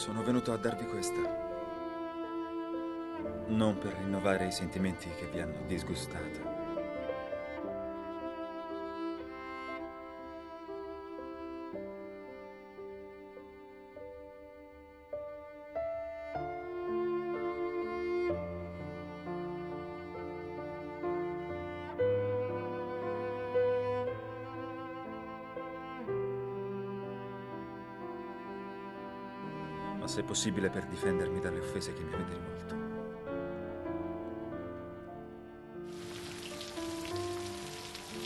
Sono venuto a darvi questa. Non per rinnovare i sentimenti che vi hanno disgustato. Ma se possibile per difendermi dalle offese che mi avete rivolto.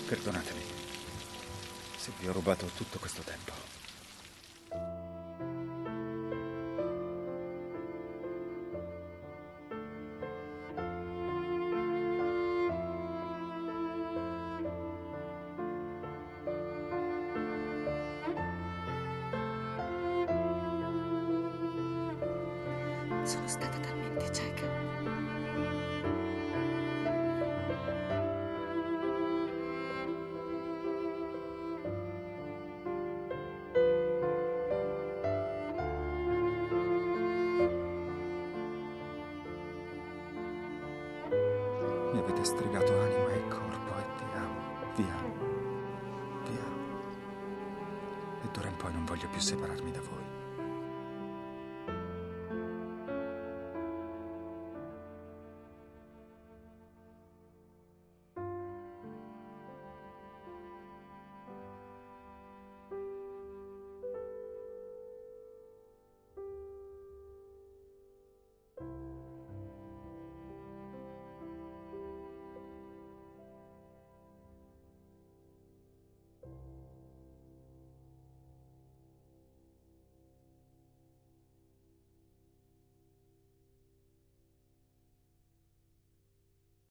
Perdonatemi se vi ho rubato tutto questo tempo. Sono stata talmente cieca. Mi avete stregato anima e corpo e vi amo, vi amo, vi amo. E d'ora in poi non voglio più separarmi da voi.